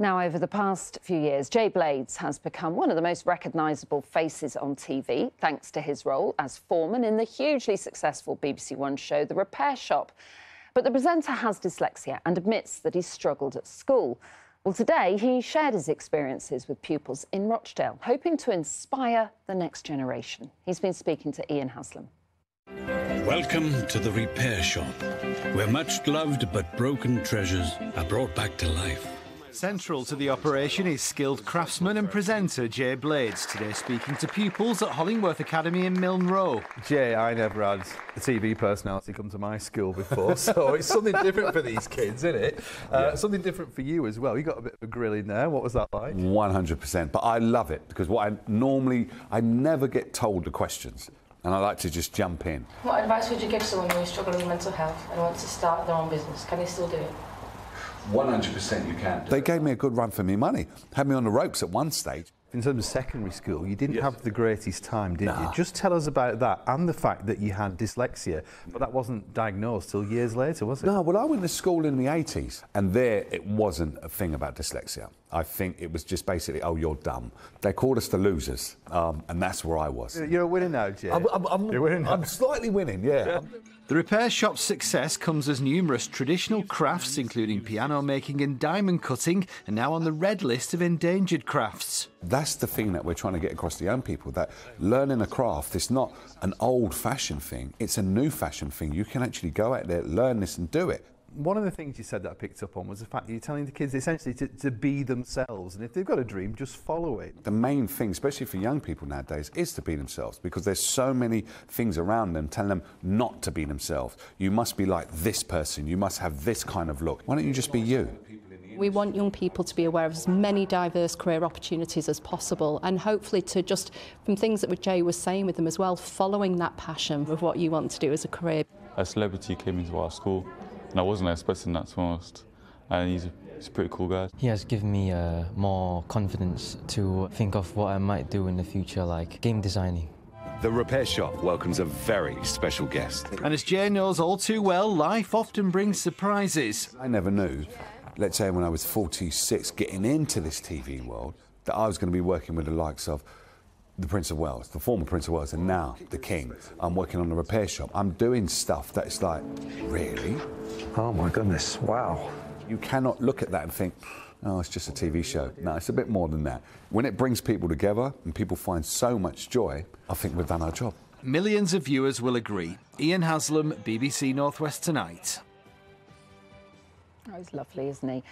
Now, over the past few years, Jay Blades has become one of the most recognisable faces on TV, thanks to his role as foreman in the hugely successful BBC One show The Repair Shop. But the presenter has dyslexia and admits that he struggled at school. Well, today he shared his experiences with pupils in Rochdale, hoping to inspire the next generation. He's been speaking to Ian Haslam. Welcome to the Repair Shop, where much loved but broken treasures are brought back to life. Central to the operation is skilled craftsman and presenter Jay Blades, today speaking to pupils at Hollingworth Academy in Milnrow. Jay, I never had a TV personality come to my school before, so it's something different for these kids, isn't it? Uh, yeah. Something different for you as well. You got a bit of a grill in there. What was that like? 100%. But I love it because what I normally, I never get told the questions and I like to just jump in. What advice would you give someone who is struggling with mental health and wants to start their own business? Can they still do it? 100% you can. They gave me a good run for me money. Had me on the ropes at one stage. In terms of secondary school, you didn't yes. have the greatest time, did nah. you? Just tell us about that and the fact that you had dyslexia, but that wasn't diagnosed till years later, was it? No, well, I went to school in the 80s, and there it wasn't a thing about dyslexia. I think it was just basically, oh, you're dumb. They called us the losers, um, and that's where I was. You're winning now, Jay. I'm, I'm, I'm, you're winning now. I'm slightly winning, yeah. The repair shop's success comes as numerous traditional crafts, including piano making and diamond cutting, are now on the red list of endangered crafts. That's the thing that we're trying to get across to young people that learning a craft is not an old fashioned thing, it's a new fashioned thing. You can actually go out there, learn this, and do it one of the things you said that I picked up on was the fact that you're telling the kids essentially to, to be themselves. And if they've got a dream, just follow it. The main thing, especially for young people nowadays, is to be themselves because there's so many things around them telling them not to be themselves. You must be like this person, you must have this kind of look. Why don't you just be you? We want young people to be aware of as many diverse career opportunities as possible and hopefully to just, from things that Jay was saying with them as well, following that passion of what you want to do as a career. A celebrity came into our school and I wasn't expecting that to be honest. And he's a, he's a pretty cool guy. He has given me uh, more confidence to think of what I might do in the future, like game designing. The Repair Shop welcomes a very special guest. And as Jay knows all too well, life often brings surprises. I never knew, let's say when I was 46, getting into this TV world, that I was going to be working with the likes of the Prince of Wales, the former Prince of Wales, and now the King. I'm working on a repair shop. I'm doing stuff that's like, really? Oh my goodness, wow. You cannot look at that and think, oh, it's just a TV show. No, it's a bit more than that. When it brings people together and people find so much joy, I think we've done our job. Millions of viewers will agree. Ian Haslam, BBC Northwest Tonight. Oh, he's lovely, isn't he?